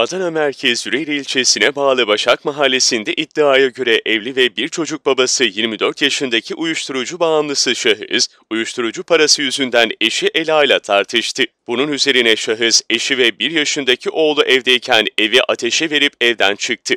Adana merkez Züreyri ilçesine bağlı Başak mahallesinde iddiaya göre evli ve bir çocuk babası 24 yaşındaki uyuşturucu bağımlısı şahıs, uyuşturucu parası yüzünden eşi Ela ile tartıştı. Bunun üzerine şahıs eşi ve bir yaşındaki oğlu evdeyken evi ateşe verip evden çıktı.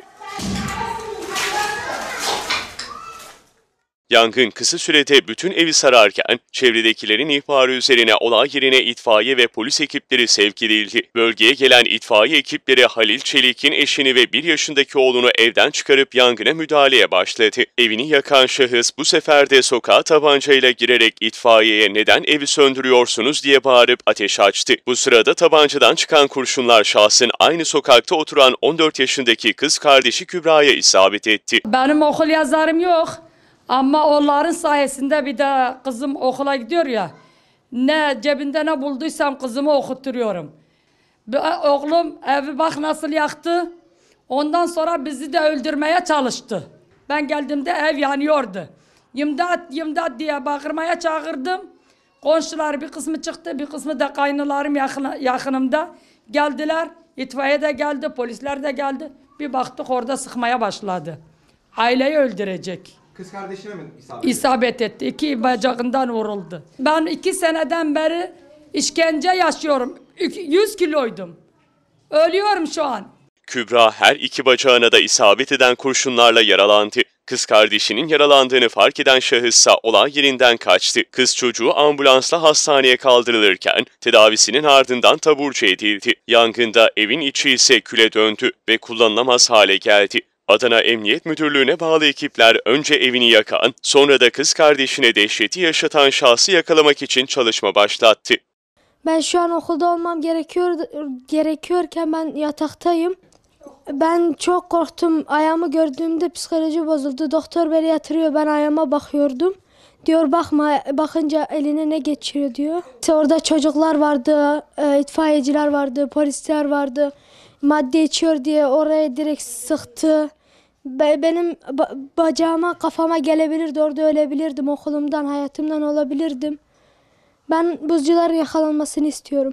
Yangın kısa sürede bütün evi sararken çevredekilerin ihbarı üzerine olay yerine itfaiye ve polis ekipleri sevk edildi. Bölgeye gelen itfaiye ekipleri Halil Çelik'in eşini ve bir yaşındaki oğlunu evden çıkarıp yangına müdahaleye başladı. Evini yakan şahıs bu sefer de sokağa tabancayla girerek itfaiyeye neden evi söndürüyorsunuz diye bağırıp ateş açtı. Bu sırada tabancadan çıkan kurşunlar şahsın aynı sokakta oturan 14 yaşındaki kız kardeşi Kübra'ya isabet etti. Benim okul yazarım yok. Ama onların sayesinde bir de kızım okula gidiyor ya. Ne cebinde ne bulduysam kızımı okutturuyorum. Bir- Oğlum evi bak nasıl yaktı. Ondan sonra bizi de öldürmeye çalıştı. Ben geldiğimde ev yanıyordu. İmdat imdat diye bağırmaya çağırdım. Komşular bir kısmı çıktı, bir kısmı da kaynılarım yakın, yakınımda. Geldiler, itfaiye de geldi, polisler de geldi. Bir baktık orada sıkmaya başladı. Aileyi öldürecek. Kız kardeşine mi isabet? İsabet etti. İki bacağından vuruldu. Ben iki seneden beri işkence yaşıyorum. Ük- 100 kiloydum. Ölüyorum şu an. Kübra her iki bacağına da isabet eden kurşunlarla yaralandı. Kız kardeşinin yaralandığını fark eden şahıssa olay yerinden kaçtı. Kız çocuğu ambulansla hastaneye kaldırılırken tedavisinin ardından taburcu edildi. Yangında evin içi ise küle döndü ve kullanılamaz hale geldi. Adana Emniyet Müdürlüğü'ne bağlı ekipler önce evini yakan, sonra da kız kardeşine dehşeti yaşatan şahsı yakalamak için çalışma başlattı. Ben şu an okulda olmam gerekiyor gerekiyorken ben yataktayım. Ben çok korktum. Ayağımı gördüğümde psikoloji bozuldu. Doktor beni yatırıyor. Ben ayağıma bakıyordum. Diyor bakma bakınca eline ne geçiyor diyor. İşte orada çocuklar vardı, e, itfaiyeciler vardı, polisler vardı. Madde içiyor diye oraya direkt sıktı. Be- benim ba- bacağıma kafama gelebilirdi. Orada ölebilirdim. Okulumdan, hayatımdan olabilirdim. Ben buzcuların yakalanmasını istiyorum.